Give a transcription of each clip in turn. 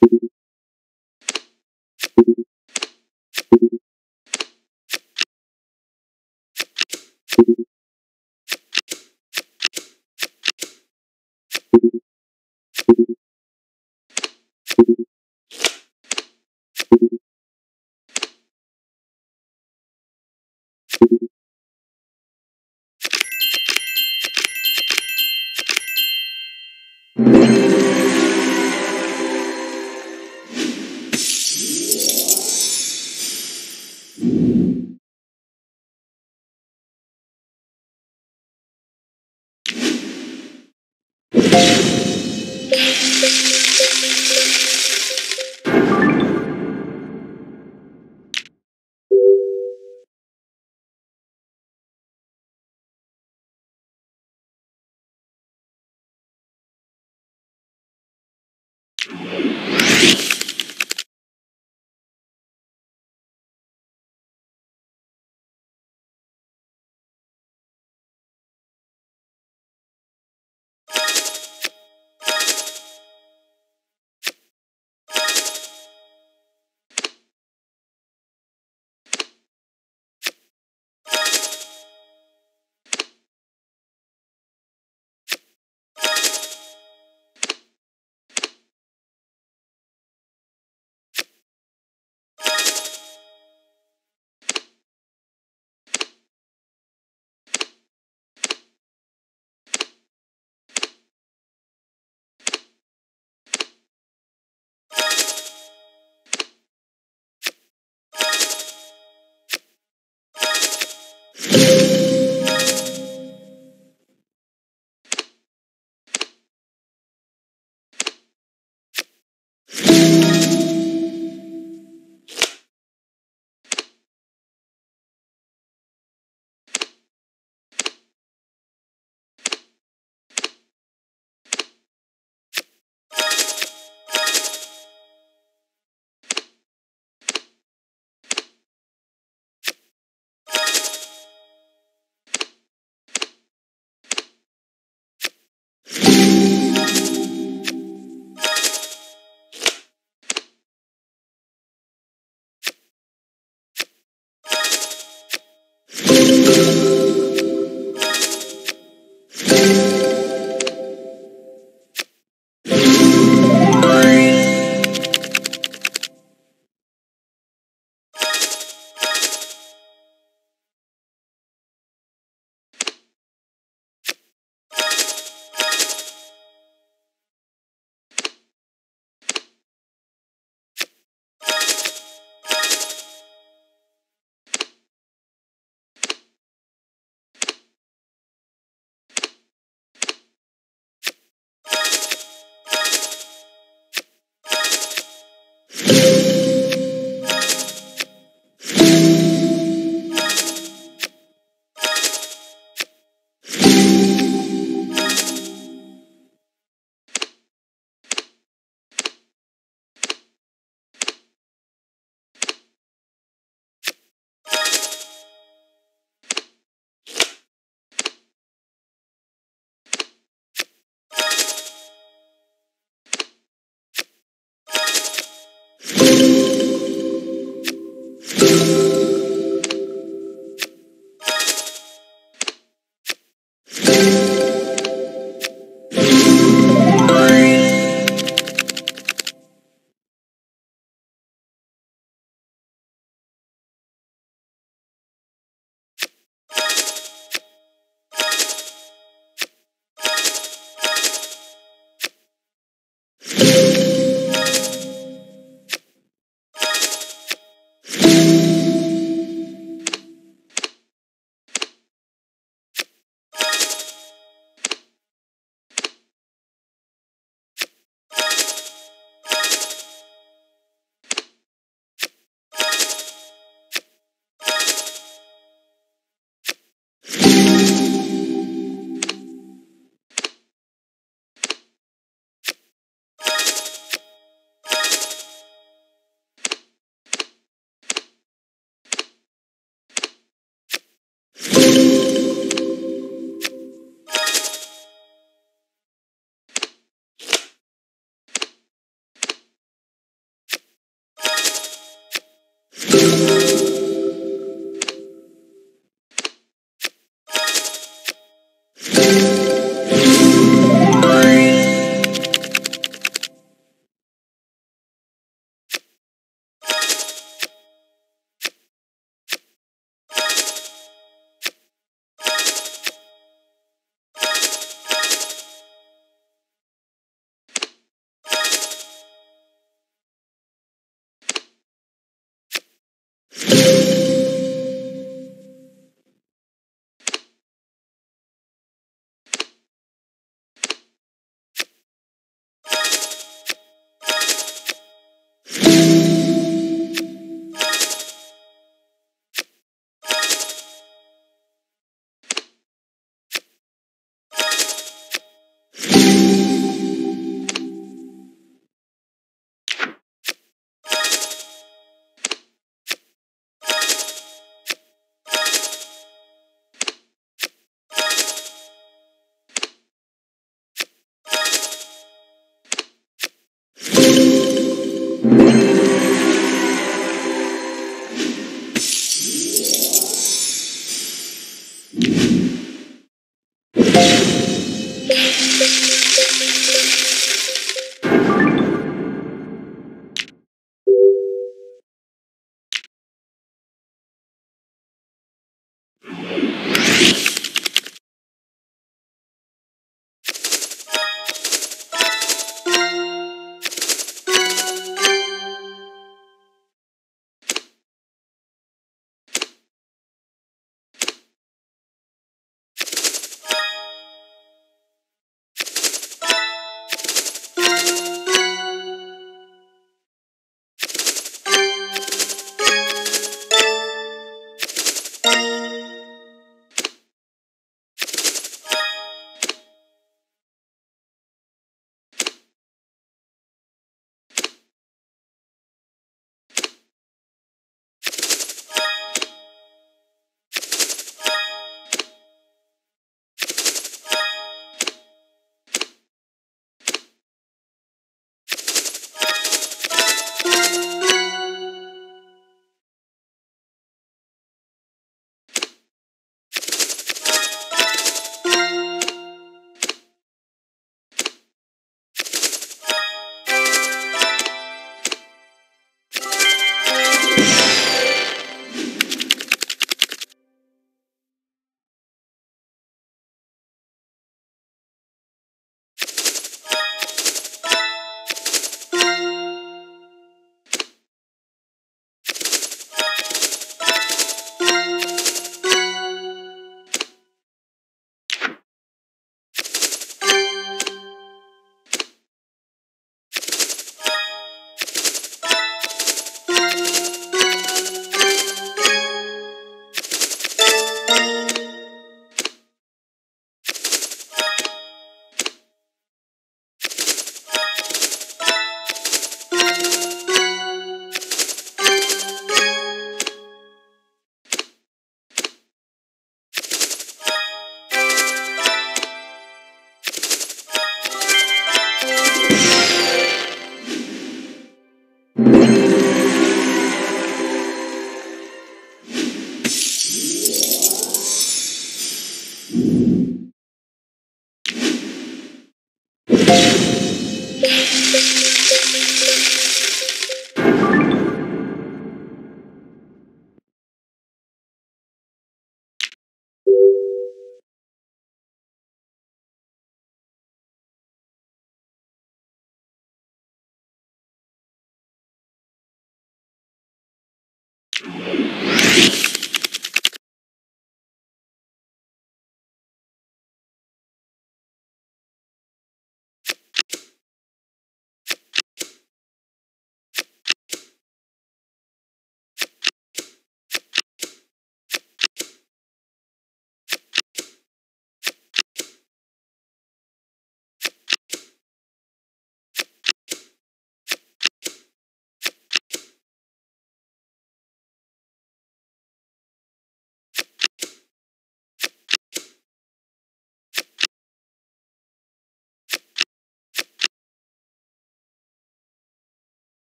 Thank you. you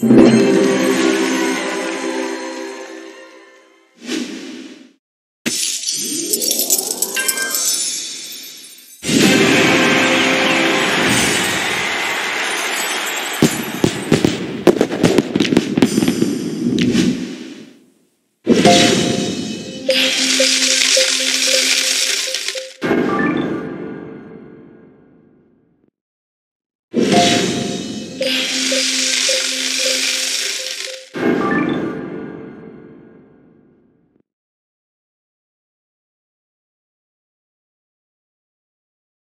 Peace.